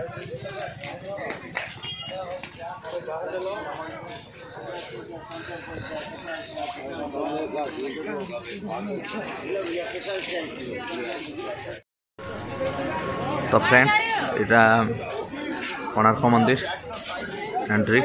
তো ফ্রেন্ডস এটা কোণার্ক মন্দির এন্ট্রি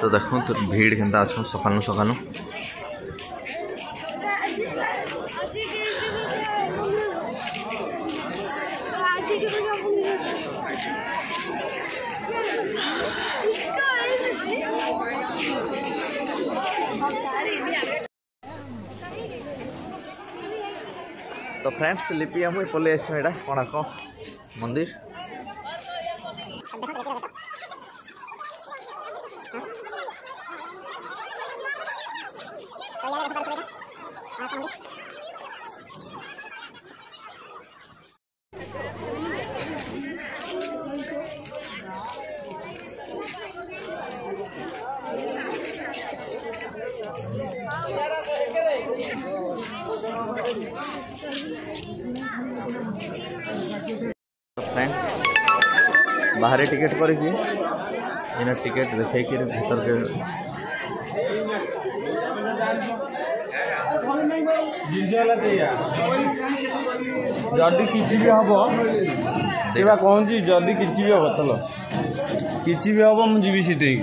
তো দেখুন ভিড় কিন্তু অছন সকাল সকাল তো ফ্রেন্ডস লিপি আমি পলে আসছি এটা কোণার্ক মন্দির Thank হ্যাঁ। ফ্রেন্ডস বাহারে টিকেট করেছি এনে টিকেট দেখেকি ভিতরকে ଯଦି କିଛି ବି ହେବ ସେ ବା କହୁଛି ଯଦି କିଛି ବି ହେବ ଚାଲ କିଛି ବି ହେବ ମୁଁ ଯିବି ସେଠିକି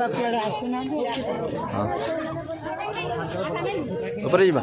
हाँ। ऊपर जी बा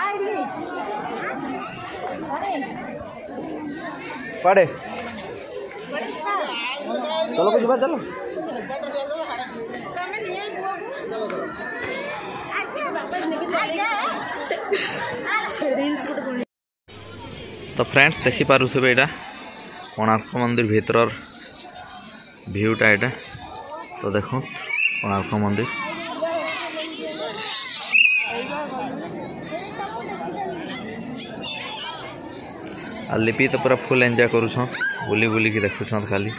पढ़े চলো कुछ চলো তো ফ্রেন্ডস দেখি পারুথিবে এটা কোণার্ক মন্দির ভিতর ভিউটা এটা তো দেখুন কোণার্ক মন্দির আর লিপি তো পুরা ফুল এনজয় করুছন বুলি বুলিকি দেখুছন খালি